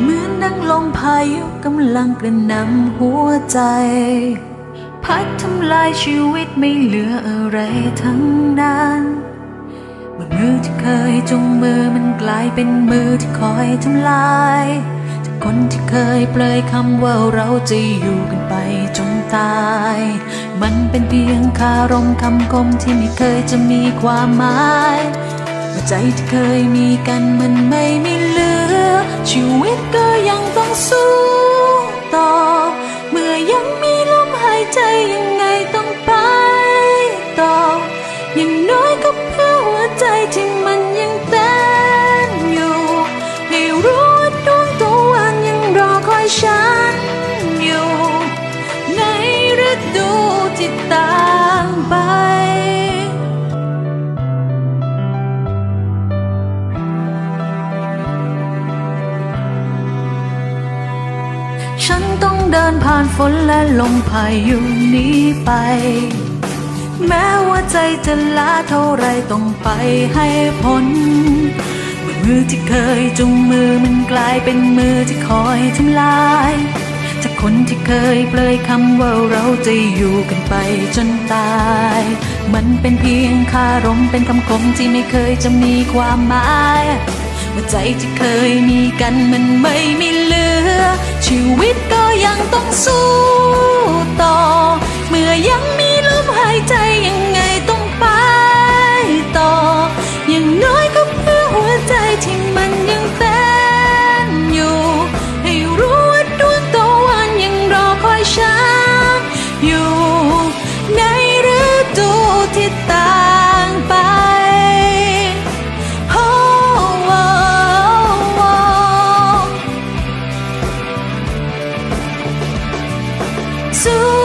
เหมือนดังลมพายุกำลังกระหน่ำหัวใจ พัดทำลายชีวิตไม่เหลืออะไรทั้งนั้นมือมือที่เคยจงมือมันกลายเป็นมือที่คอยทำลายจากคนที่เคยเปลยคำว่าเราจะอยู่กันไปจนตาย มันเป็นเพียงคารมคำคมที่ไม่เคยจะมีความหมายใจที่เคยมีกันมันไม่มีเหลือชีวิต ยังสู้ต่อ เมื่อยังมีลมหายใจยังไงต้องไปต่อ อย่างน้อยก็เพื่อหัวใจที่ ฉันต้องเดินผ่านฝนและลมพายุนี้ไป แม้ว่าใจจะล้าเท่าไรต้องไปให้พ้นเมื่อมือที่เคยจุงมือมันกลายเป็นมือที่คอยทำลาย จากคนที่เคยเปลยคำว่าเราจะอยู่กันไปจนตาย มันเป็นเพียงคารมเป็นคำคมที่ไม่เคยจะมีความหมาย เมื่อใจที่เคยมีกันมันไม่มีเหลือ ชีวิตก็ยังต้องสู้ สู้